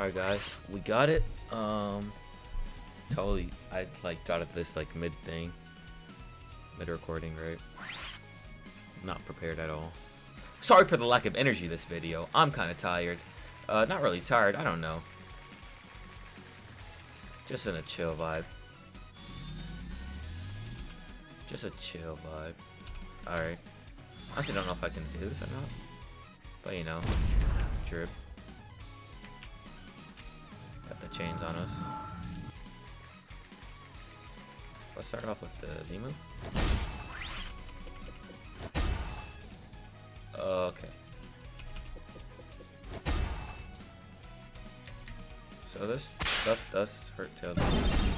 Alright guys, we got it. Um totally I like thought of this like mid thing. Mid recording, right? Not prepared at all. Sorry for the lack of energy this video. I'm kinda tired. Uh not really tired, I don't know. Just in a chill vibe. Just a chill vibe. Alright. I actually don't know if I can do this or not. But you know. Drip. Chains on us. Let's start off with the V Okay. So this stuff does hurt. Tail beasts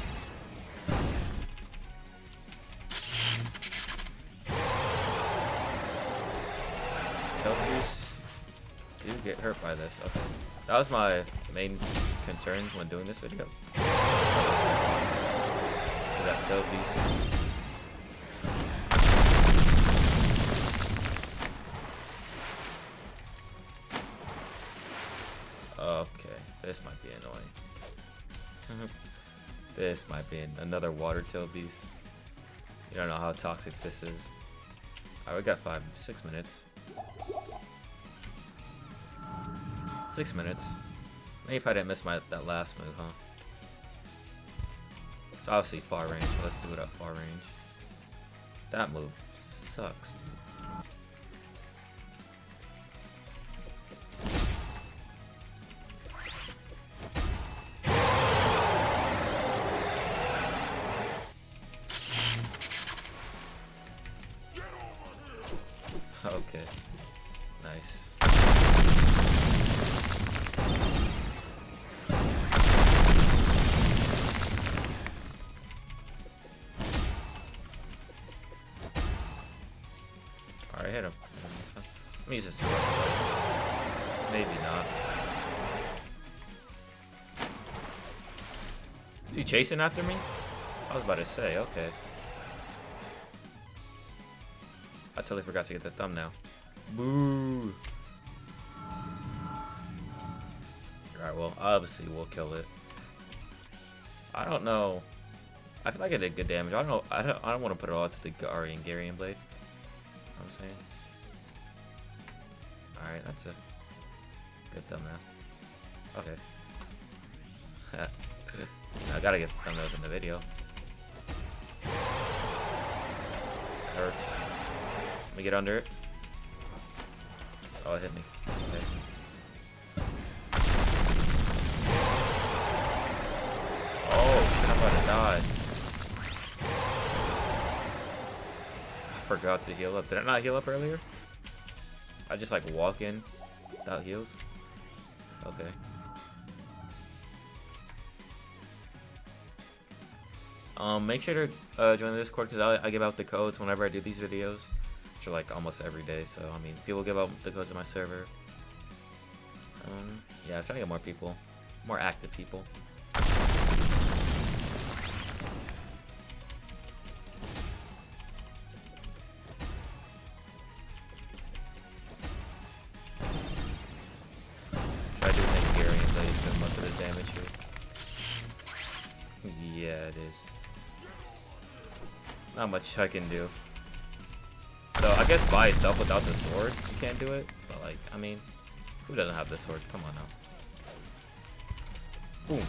get hurt by this. Okay. That was my main concern when doing this video. Is that tail beast Okay, this might be annoying. this might be another water tail beast. You don't know how toxic this is. Alright, we got five, six minutes. Six minutes. Maybe if I didn't miss my that last move, huh? It's obviously far range, so let's do it at far range. That move sucks, dude. Okay. Nice. Alright, hit him. Let me use this. Maybe not. Is he chasing after me? I was about to say, okay. I totally forgot to get the thumbnail. Boo! Alright, well, obviously we'll kill it. I don't know. I feel like I did good damage. I don't know. I don't, I don't want to put it all to the Gary and Garian Blade. Know I'm saying? Alright, that's a good thumbnail. Okay. I gotta get thumbnails in the video. hurts. Let me get under it. Oh, it hit me. Okay. Oh, I'm about to die. I forgot to heal up. Did I not heal up earlier? I just like walk in without heals? Okay. Um, make sure to uh, join the Discord because I, I give out the codes whenever I do these videos which are like almost every day. So I mean, people give out the codes on my server. Um, yeah, I'm trying to get more people, more active people. Most of damage here. Yeah, it is. Not much I can do. So I guess by itself without the sword, you can't do it. But like, I mean, who doesn't have the sword? Come on now. Boom.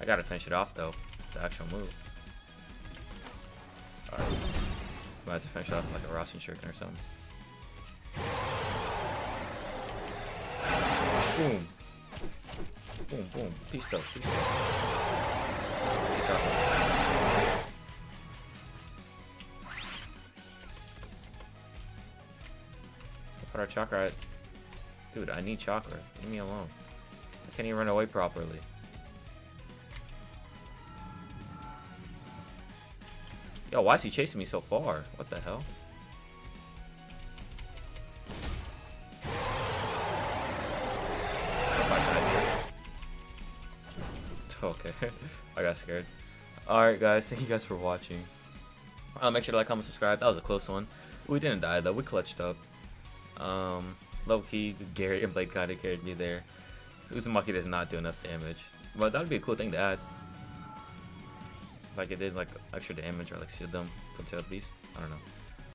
I gotta finish it off though. The actual move. Alright. Might have to finish it off like a Rasen Shuriken or something. Boom, boom. Peace though, peace though. Put our chakra at... Dude, I need chakra. Leave me alone. I can't even run away properly. Yo, why is he chasing me so far? What the hell? Okay, I got scared. Alright guys, thank you guys for watching. Uh, make sure to like, comment, subscribe. That was a close one. We didn't die though, we clutched up. Um, Low key, Gary and Blade kind of carried me there. Uzumaki does not do enough damage. But that would be a cool thing to add. Like it did like extra damage or like shield them tail at least. I don't know.